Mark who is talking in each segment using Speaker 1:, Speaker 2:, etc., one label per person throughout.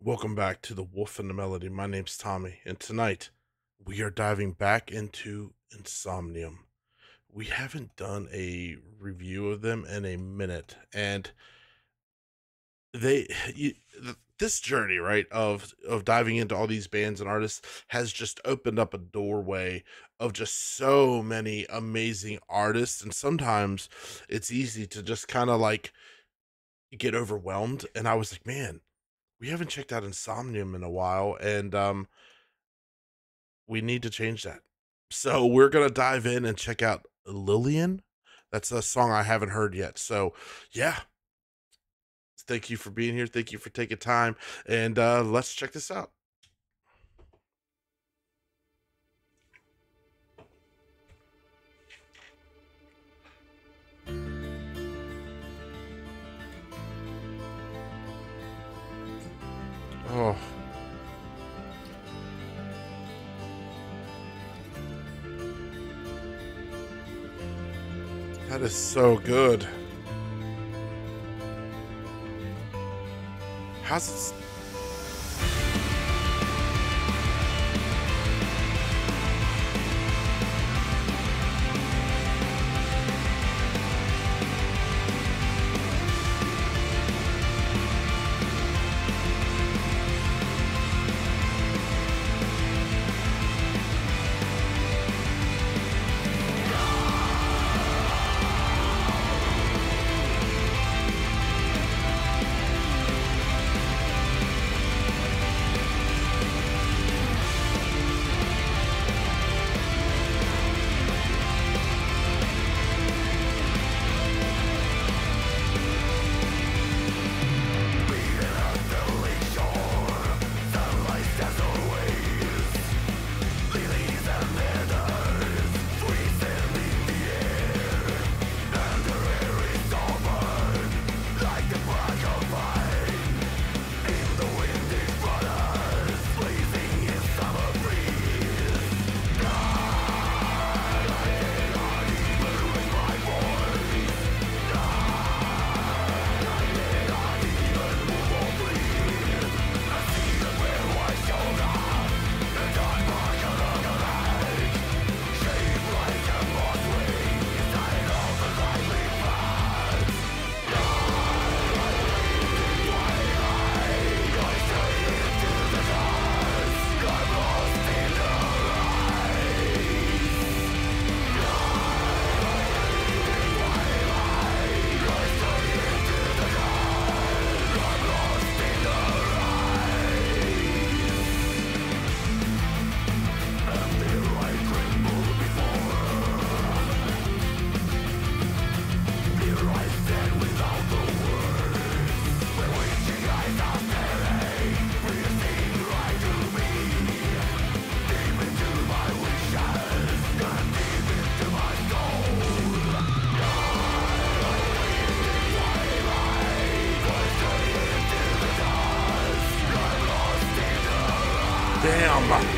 Speaker 1: Welcome back to The Wolff and the Melody. My name's Tommy, and tonight we are diving back into Insomnium. We haven't done a review of them in a minute, and they you, this journey, right, of of diving into all these bands and artists has just opened up a doorway of just so many amazing artists, and sometimes it's easy to just kind of like get overwhelmed. And I was like, man we haven't checked out Insomnium in a while, and um, we need to change that. So we're gonna dive in and check out Lilian. That's a song I haven't heard yet. So yeah, thank you for being here. Thank you for taking time, and uh, let's check this out. That is so good. How's it Damn.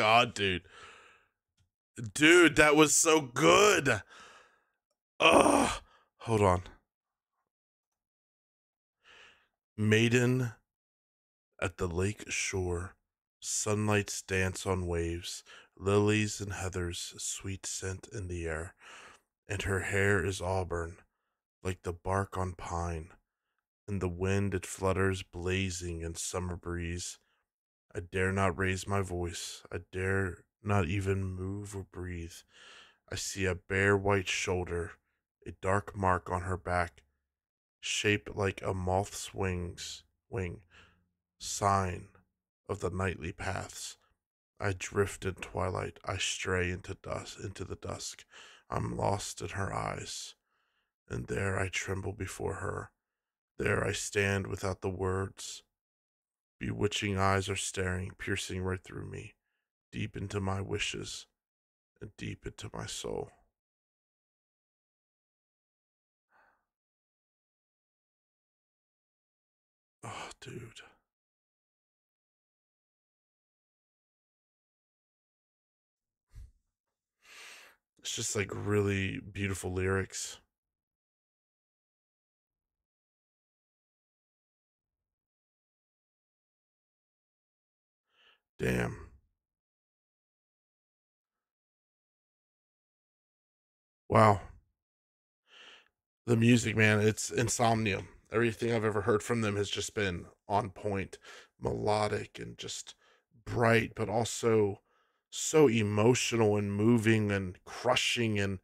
Speaker 1: god, dude. Dude, that was so good. Ugh. Hold on. Maiden at the lake shore, sunlights dance on waves, lilies and heather's sweet scent in the air, and her hair is auburn, like the bark on pine. In the wind it flutters blazing in summer breeze. I dare not raise my voice, I dare not even move or breathe. I see a bare white shoulder, a dark mark on her back, shaped like a moth's wings, wing, sign of the nightly paths. I drift in twilight, I stray into dust into the dusk. I'm lost in her eyes, and there I tremble before her. There I stand without the words. Bewitching eyes are staring, piercing right through me, deep into my wishes, and deep into my soul. Oh, dude. It's just like really beautiful lyrics. Damn. Wow. The music, man, it's Insomnium. Everything I've ever heard from them has just been on point, melodic, and just bright, but also so emotional and moving and crushing and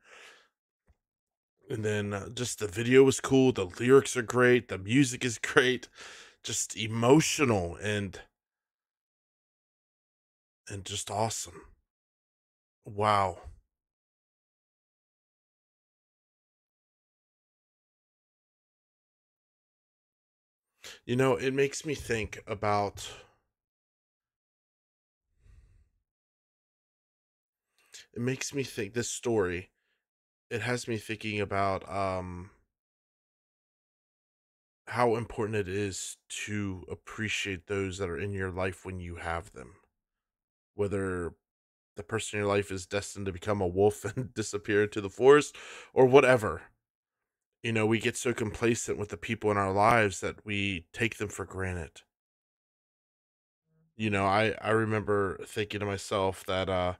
Speaker 1: and then uh, just the video was cool the lyrics are great the music is great just emotional and and just awesome. Wow. You know it makes me think about it makes me think this story it has me thinking about um how important it is to appreciate those that are in your life when you have them whether the person in your life is destined to become a wolf and disappear into the forest or whatever. You know we get so complacent with the people in our lives that we take them for granted. You know i i remember thinking to myself that uh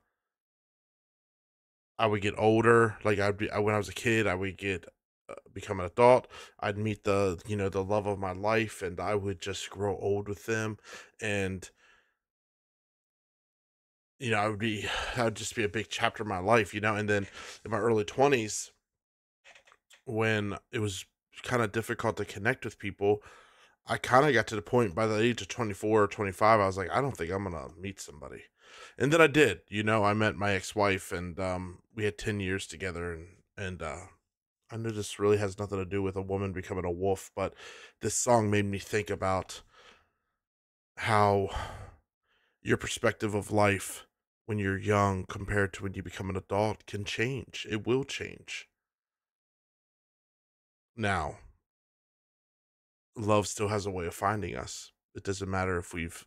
Speaker 1: I would get older, like, I'd be I when I was a kid, I would get uh, become an adult, I'd meet the, you know, the love of my life, and I would just grow old with them, and you know, I would be that would just be a big chapter of my life, you know, and then in my early 20s, when it was kinda difficult to connect with people, I kinda got to the point by the age of 24 or 25, I was like, "I don't think I'm gonna meet somebody." And then I did, you know, I met my ex-wife and um we had 10 years together and and uh I know this really has nothing to do with a woman becoming a wolf, but this song made me think about how your perspective of life when you're young compared to when you become an adult can change. It will change. Now, love still has a way of finding us. It doesn't matter if we've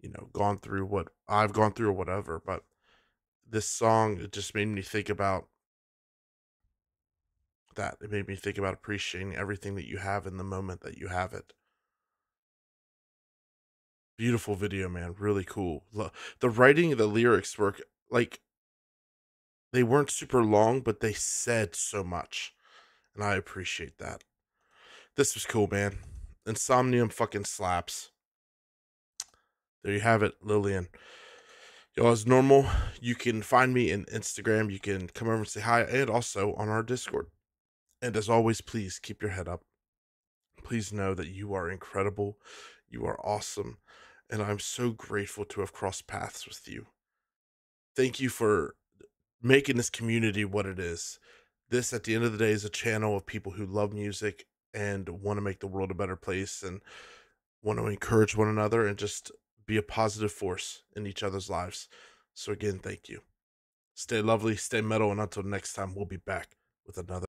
Speaker 1: you know, gone through what I've gone through or whatever, but this song it just made me think about that. It made me think about appreciating everything that you have in the moment that you have it. Beautiful video, man. Really cool. The writing the lyrics were like they weren't super long, but they said so much. And I appreciate that. This was cool, man. Insomnium fucking slaps. There you have it, Lilian. Yo, as normal, you can find me in Instagram. You can come over and say hi, and also on our Discord. And as always, please keep your head up. Please know that you are incredible. You are awesome. And I'm so grateful to have crossed paths with you. Thank you for making this community what it is. This, at the end of the day, is a channel of people who love music and want to make the world a better place and want to encourage one another and just be a positive force in each other's lives. So, again, thank you. Stay lovely, stay metal, and until next time, we'll be back with another.